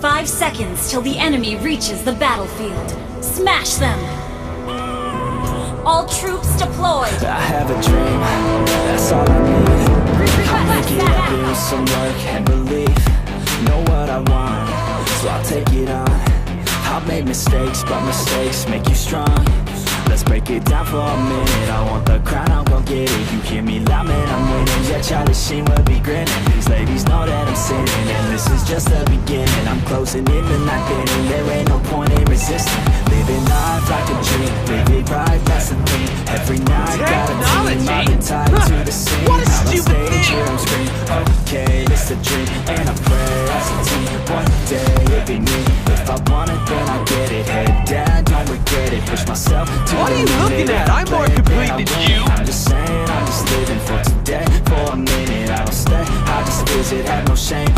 Five seconds till the enemy reaches the battlefield. Smash them! All troops deployed! I have a dream, that's all I need. I'll make it happen with some work and belief Know what I want, so I'll take it on. I've made mistakes, but mistakes make you strong. Let's break it down for a minute. I want the crown, I'm gon' get it. You hear me loud, man, I'm winning. Yeah, Charlie Sheen will be grinning closing in the night inning There ain't no point in resisting. Living life like a dream Live it right, that's the thing. Every night, got a team I've been tied to the scene. What a Out on stupid stage, thing. hear 'em scream Okay, it's a dream And I pray as a team. One day it'll be me. If I want it, then I get it. Head down, don't regret it. Push myself to What are you looking at? I'm more complete than you. I'm just saying, I'm just living for today. For a minute, I don't stay. I just visit, have no shame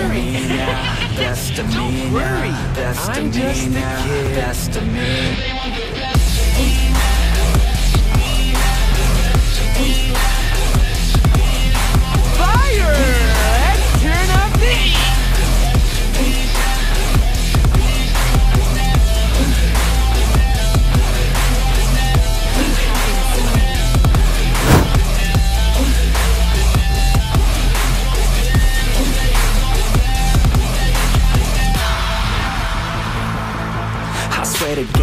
Am best of me now, best of me Don't worry, now, best I'm of me now, best of me.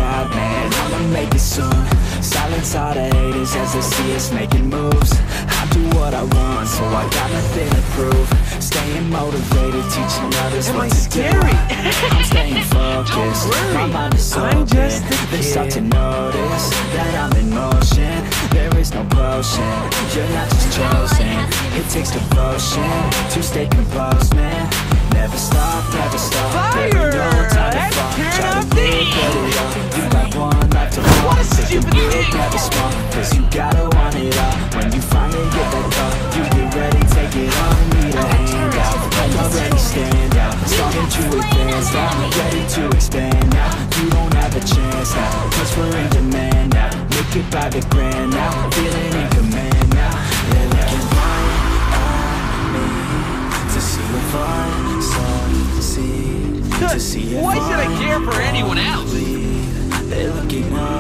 Swear man, I'ma make it soon. Silence all the haters as they see us making moves. I do what I want, so I got nothing to prove. Staying motivated, teaching others Am what I to scary? do. I'm staying focused. My mind is I'm open. just a They start to notice that I'm in motion. There is no potion. You're not just chosen. It takes devotion to stay composed, man. Never stop, never stop. There ain't no time to Let's turn up the to advance now. Ready to expand now. You don't have a chance now. Cause we're in demand now. Make it by the grand now. Feeling in command now. They're looking right at me to see if I succeed. To see if Why should I care for anyone else? They're looking up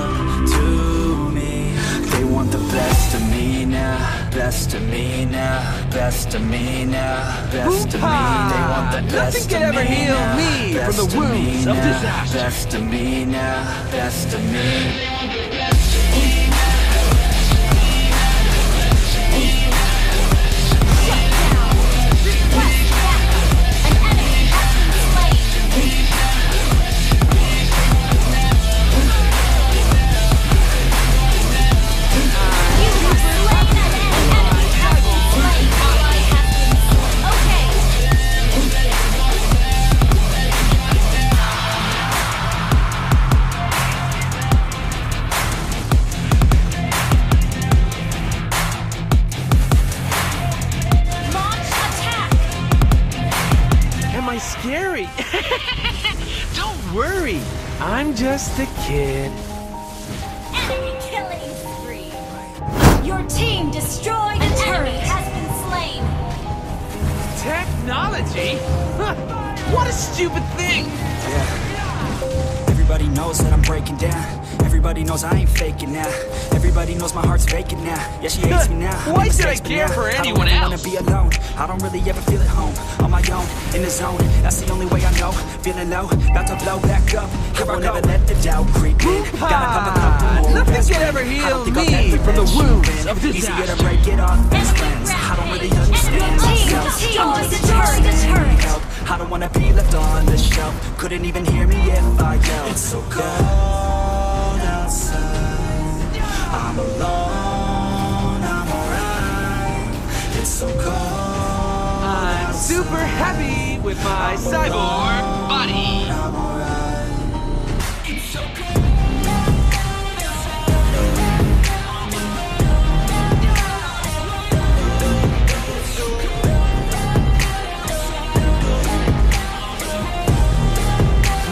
best of me now, best of me now, best of me. They want the Nothing best can ever heal me from the wounds of disaster. Best of me now, best of me. Don't worry. I'm just a kid. Killing spree. Your team destroyed a turret. has been slain. Technology? what a stupid thing. Yeah. Everybody knows that I'm breaking down. Everybody knows I ain't faking now. Everybody knows my heart's vacant now. Yeah, she hates me now. Why Make should I mistakes, but care now for I don't anyone ever else? wanna be alone. I don't really ever feel at home. On my own, in the zone. That's the only way I know. Feeling low, about to blow back up. Here I never let the doubt creep in. Gotta pop a couple more Nothing aspirin. can ever heal me from the let wounds in. of Easier to disaster. break it off best friends. I don't really understand Enemy team myself. the Just turret. need help. I don't wanna be left on the shelf. Couldn't even hear me if I yelled. It's so cold outside. I'm alone. I'm alright. It's so cold. I'm super happy with my cyborg body. I'm alright. It's so cold.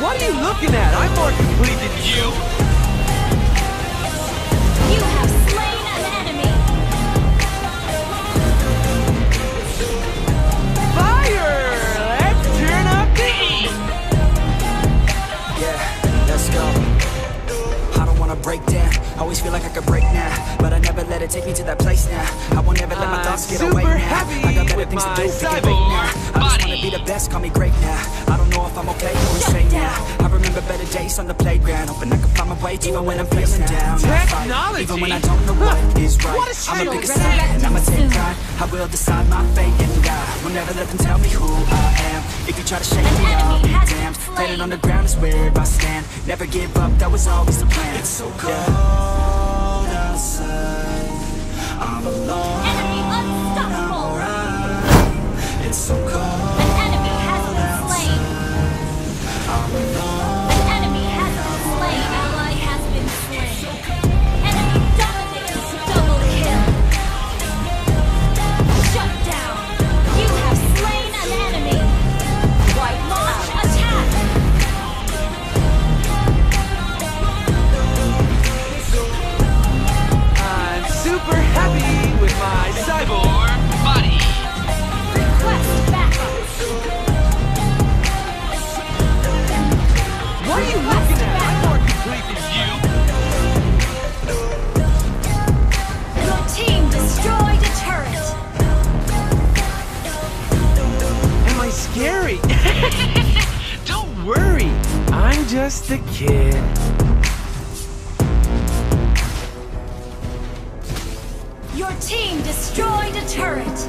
What are you looking at? I'm more complete than. You break down. Always feel like I could break now, but I never let it take me to that place now. I won't ever let my I'm thoughts get super away now. happy I got better with things to my do. Think it cyborg right now. I just wanna body. be the best. Call me great now. I don't know if I'm okay or insane now. I remember better days on the playground, hoping I can find my way even when I'm feeling down. I fight, Technology? even when I don't know what is right. What a I'm a shame. bigger side, and I'ma take pride. I will decide my fate and die. Will never let them tell me who I am. If you try to shake me, I'll enemy be has been damned. slain. Planet on the ground is where I stand. Never give up, that was always the plan. It's so cold outside. I'm alone. Just a kid. Your team destroyed a turret.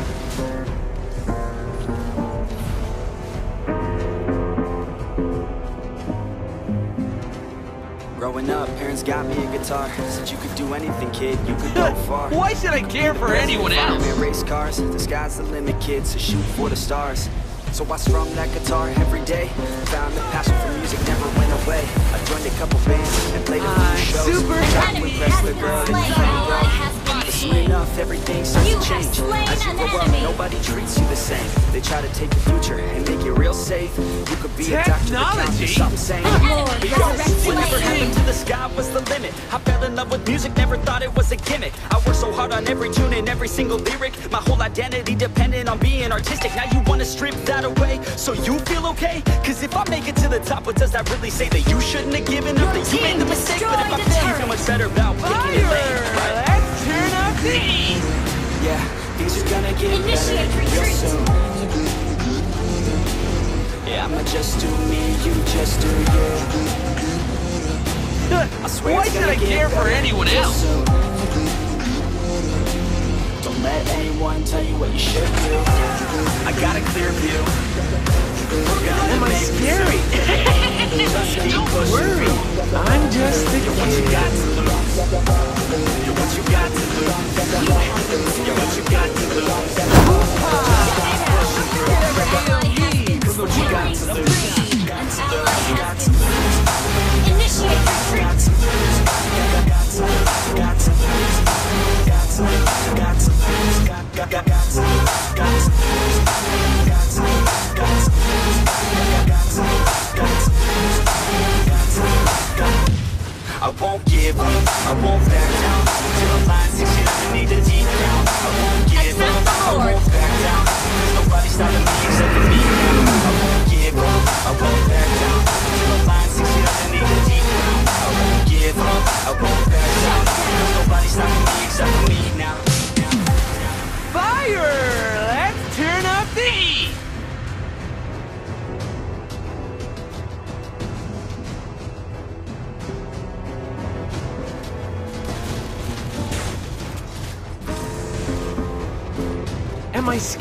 Growing up, parents got me a guitar. Said you could do anything, kid. You could go far. Why should I care for anyone else? Fireman, race cars, the sky's the limit, kid. So shoot for the stars. So I strummed that guitar every day. Found the passion for music never went away. I joined a couple bands and played a I'm few uh, shows. super An Tried to enemy impress has the been girl in slain. front Ally row. has been But soon slain. enough, everything starts You to have change. slain As you an grow up, enemy. nobody treats you the same. They try to take your future and make it real safe. You could be a doctor, accountant, Technology? something saying. An enemy But yo, resurrects whatever flame. happened to the sky was the limit. I fell in love with music, never thought it was a gimmick. Hard on every tune and every single lyric. My whole identity dependent on being artistic. Now you wanna strip that away so you feel okay? Cause if I make it to the top, what does that really say? That you shouldn't have given up, that you made the mistake. But if I fail, you feel much better about picking it late, right? Let's turn up the heat. Yeah, things are gonna get Initiate better retreat. soon. Yeah, I'ma just do me, you just do you. I swear Why should I care for anyone else?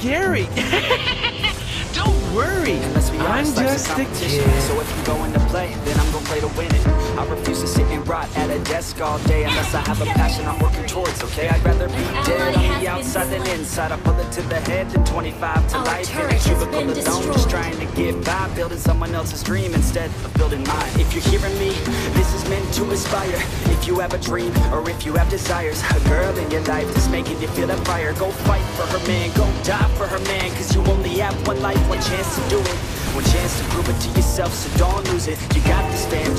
Scary? Don't worry. Let's be I'm just a kid. So if I'm going to play, then I'm gonna play to win it. I refuse to sit and rot at a desk all day unless I have a passion I'm working towards, okay? I'd rather be dead on the outside than inside. I pull it to the head, then 25 to Our life. In a cubicle alone, just trying to get by, building someone else's dream instead of building mine. If you're hearing me, this is meant to inspire. If you have a dream or if you have desires, a girl in your life is making you feel that fire. Go fight for her man, go die for her man, cause you only have one life, one chance to do it. One chance to prove it to yourself, so don't lose it. You got this, fam,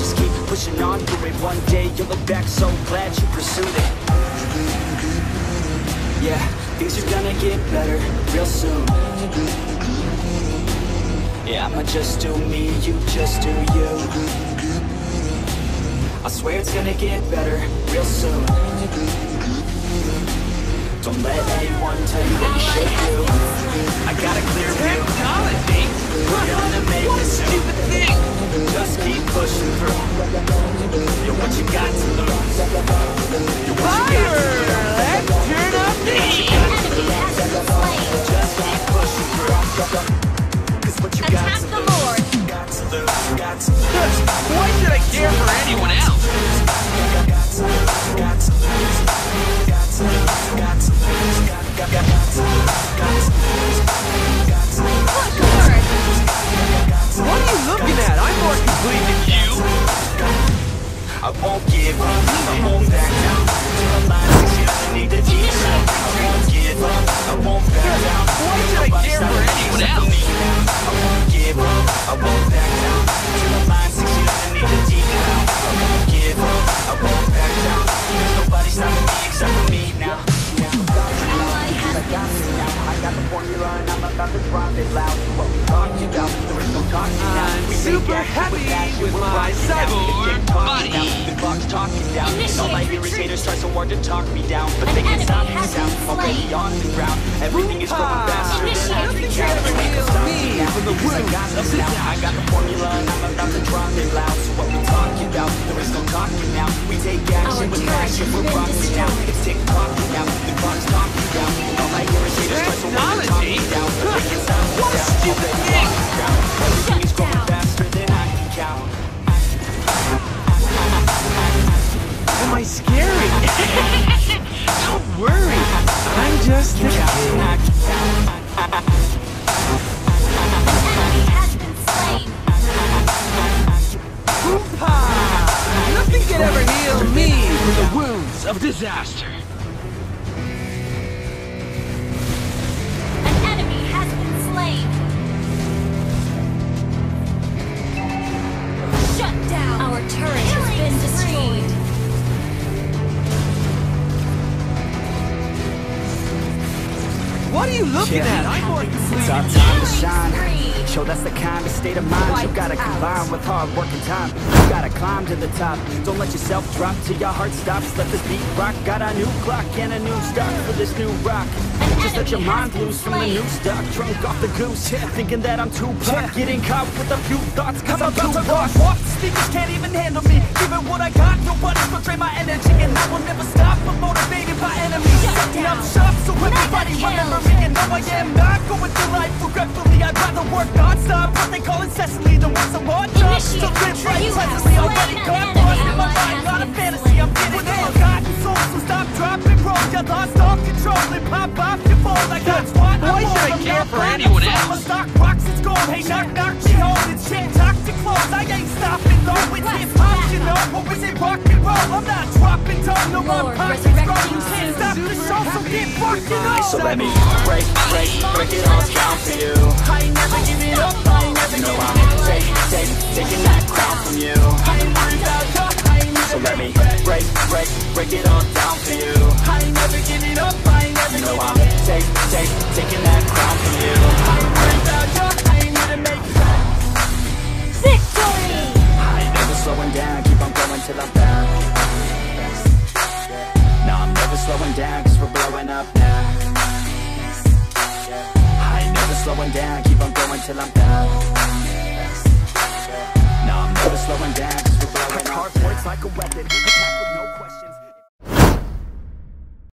pushing on through it. One day you'll look back so glad you pursued it. Yeah, things are gonna get better real soon. Yeah, I'ma just do me, you just do you. I swear it's gonna get better real soon. Don't let anyone tell you what you should do. I got a clear view. Technology? We're gonna make What a stupid thing! What you got to lose. Happy with my cyborg body. The clock's talking down. All I Initiate hear is haters try so hard to talk me down But they can't stop me been Already on the ground. Everything is Hoo-ha! faster than I can. Count Never Ain't no heal stopping me. now, from the I got of this now. I got the formula and I'm about to drop it loud. So what we talking about, there is no talking now. We take action with passion, we're rocking now. It's tick-tocking now, the clock's talking down. All I hear is haters try so hard to talk me down But they can't stop me What a now, stupid already looking at? I'm more complete It's our time to shine. Show that's the kind of state of mind you gotta out. combine with hard work and time. You gotta climb to the top. Don't let yourself drop till your heart stops. Let this beat rock. Got a new clock and a new start for this new rock. Just let your mind loose from the new stock. Drunk off the goose, yeah. thinking that I'm too pop. Getting caught with a few thoughts, cause I'm, too lost. Walk, speakers can't even handle me. Even what I got, nobody's gonna drain my energy. And I will never stop, I'm motivated by enemies. Shut Setting up shop so everybody remember me. And know I am not going through life regretfully. I'd rather work non-stop. What they call incessantly than work some hard jobs. Initiate So live retreat. right You have pleasantly. Already slain got an lost in enemy. my Ally mind. has Not a fantasy. I'm getting there. Forgotten soul, so stop, drop, and roll. You lost all control and pop off your phone. I got squad. Why I'm should I on, I'm care not for anyone I'm sold. else? My stock rocks, it's gold. Hey, knock, knock, she hold. It's shit, talk to close. I ain't stopping though. It's hip hop, you know. Is it rock and roll? I'm not dropping down. No, I'm Lord, pockets resurrecting grow. soon. Stop the show, so get fucking on. So let me break, break, break it all down for you. I ain't never give it up, I ain't never you know I'm take, take, taking that crown from you. I ain't worried about you, I ain't So let me break, break, break it all down for you. I ain't never give it up, I ain't never you know